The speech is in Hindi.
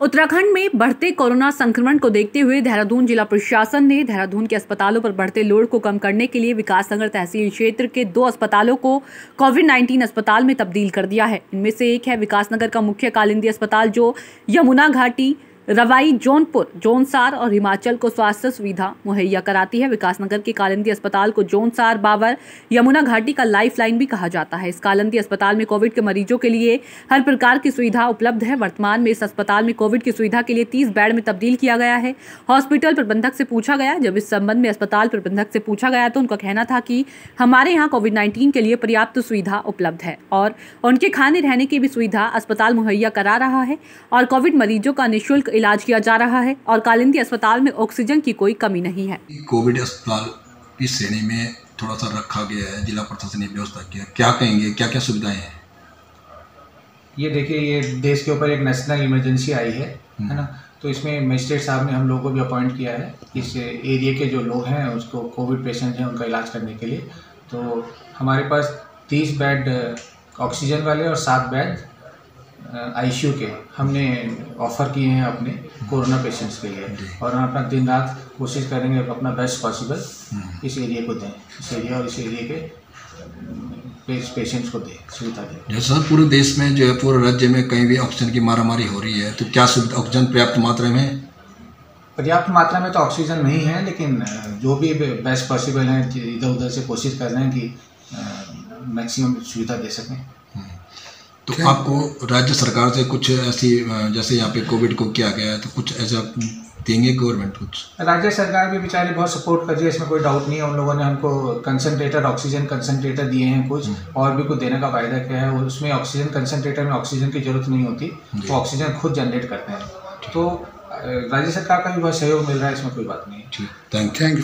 उत्तराखंड में बढ़ते कोरोना संक्रमण को देखते हुए देहरादून जिला प्रशासन ने देहरादून के अस्पतालों पर बढ़ते लोड को कम करने के लिए विकासनगर तहसील क्षेत्र के दो अस्पतालों को कोविड 19 अस्पताल में तब्दील कर दिया है। इनमें से एक है विकासनगर का मुख्य कालिंदी अस्पताल जो यमुना घाटी रवाई जौनपुर, जोनसार और हिमाचल को स्वास्थ्य सुविधा मुहैया कराती है। विकासनगर के कालिंदी अस्पताल को जोनसार बाबर यमुना घाटी का लाइफ लाइन भी कहा जाता है। इस कालिंदी अस्पताल में कोविड के मरीजों के लिए हर प्रकार की सुविधा उपलब्ध है। वर्तमान में इस अस्पताल में कोविड की सुविधा के लिए तीस बेड में तब्दील किया गया है। हॉस्पिटल प्रबंधक से पूछा गया, जब इस संबंध में अस्पताल प्रबंधक से पूछा गया तो उनका कहना था कि हमारे यहाँ कोविड नाइन्टीन के लिए पर्याप्त सुविधा उपलब्ध है और उनके खाने रहने की भी सुविधा अस्पताल मुहैया करा रहा है और कोविड मरीजों का निःशुल्क इलाज किया जा रहा है और कालिंदी अस्पताल में ऑक्सीजन की कोई कमी नहीं है। कोविड अस्पताल की श्रेणी में थोड़ा सा रखा गया है जिला प्रशासन ने व्यवस्था किया। क्या कहेंगे क्या क्या सुविधाएँ हैं? ये देखिए ये देश के ऊपर एक नेशनल इमरजेंसी आई है है ना? तो इसमें मजिस्ट्रेट साहब ने हम लोगों को भी अपॉइंट किया है इस एरिया के जो लोग हैं उसको कोविड पेशेंट हैं उनका इलाज करने के लिए। तो हमारे पास तीस बेड ऑक्सीजन वाले और सात बेड आईसीयू के हमने ऑफ़र किए हैं अपने कोरोना पेशेंट्स के लिए। और हम अपना दिन रात कोशिश करेंगे अपना बेस्ट पॉसिबल हम्म। इस एरिया को दें इस एरिया और इस एरिया के पेशेंट्स को दें सुविधा दें। जैसा पूरे देश में जो है पूरे राज्य में कहीं भी ऑक्सीजन की मारामारी हो रही है तो क्या सुविधा ऑक्सीजन पर्याप्त मात्रा में पर्याप्त मात्रा में तो ऑक्सीजन नहीं है लेकिन जो भी बेस्ट पॉसिबल है इधर उधर से कोशिश कर रहे हैं कि मैक्सिमम सुविधा दे सकें। तो आपको राज्य सरकार से कुछ ऐसी जैसे यहाँ पे कोविड को किया गया है तो कुछ ऐसा देंगे गवर्नमेंट कुछ? राज्य सरकार भी बेचारे बहुत सपोर्ट कर रही है इसमें कोई डाउट नहीं है। उन लोगों ने हमको कंसनट्रेटर ऑक्सीजन कंसनट्रेटर दिए हैं कुछ हम्म। और भी कुछ देने का वायदा किया है। उसमें ऑक्सीजन कंसनट्रेटर में ऑक्सीजन की ज़रूरत नहीं होती वो ऑक्सीजन खुद जनरेट करते हैं। तो राज्य सरकार का भी बहुत सहयोग मिल रहा है इसमें कोई बात नहीं ठीक। Thank thank you